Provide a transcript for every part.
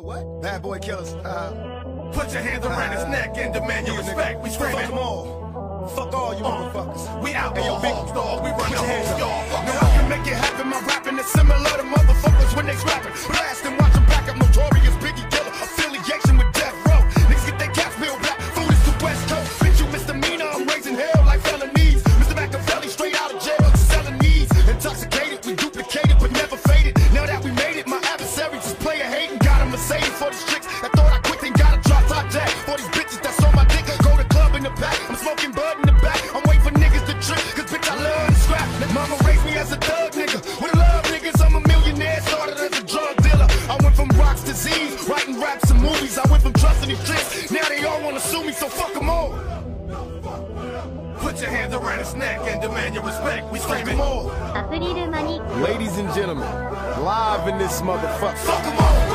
What? Bad boy killers. Uh, Put your hands around his neck and demand your yeah, nigga. respect. We Fuck them all. Fuck all you motherfuckers. We out Hey, yo, all big dog. We run the your hands whole up. y'all. Fuck Now I can make it happen. My rapping is similar to motherfuckers when around his neck and demand your respect. We scream more. Ladies and gentlemen, live in this motherfucker. Fuck them all.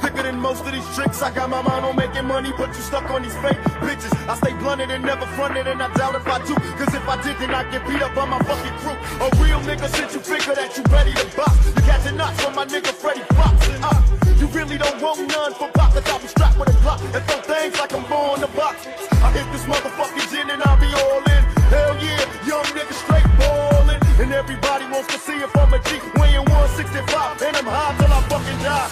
Thicker than most of these tricks. I got my mind on making money, but you stuck on these fake bitches. I stay blunted and never fronted, and I doubt if I do. Cause if I did, then I'd get beat up by my fucking crew. A real nigga since you figure that you ready to box. You catching knots from my nigga Freddie Fox. Uh, you really don't want none for cause I'll be strapped with a Glock and throw things like I'm born to box. I hit this motherfucking gin and I'll be all in. Hell yeah, young nigga straight ballin'. And everybody wants to see if I'm a G, weighing 165, and I'm high till I fucking die.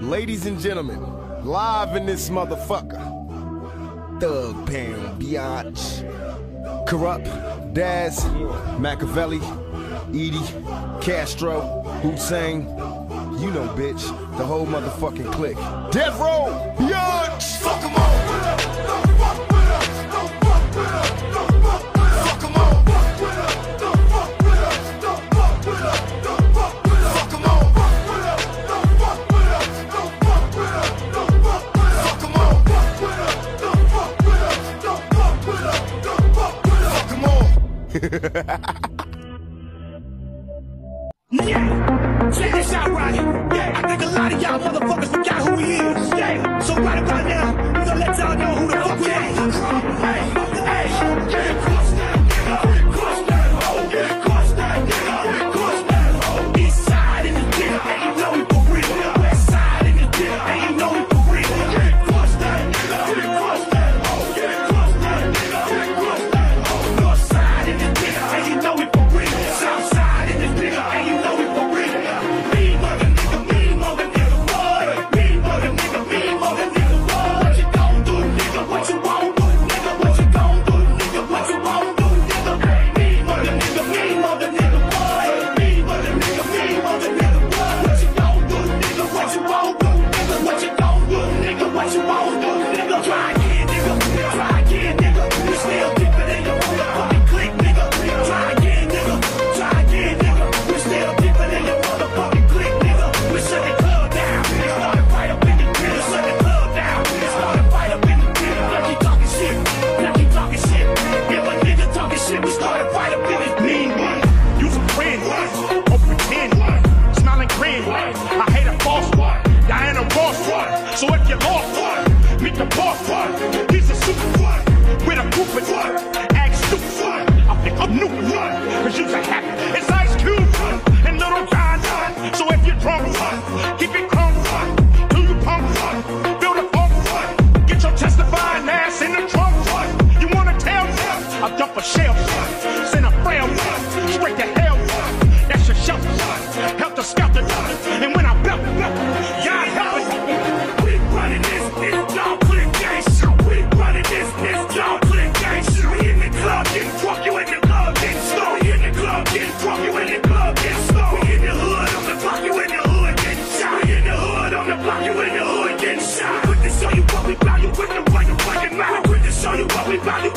Ladies and gentlemen, live in this motherfucker. Thug Pound, Biatch. Kurupt, Daz, Makaveli, Edie, Kastro, Hussein. You know, bitch, the whole motherfucking clique. Death row, biatch. Yeah, check this out here. Yeah, I think a lot of y'all motherfuckers forgot who he is. Yeah, so right about now, we gonna let y'all know who the fuck we is. Of one. Act stupid. I think I'm new one. Cause you's a happy. To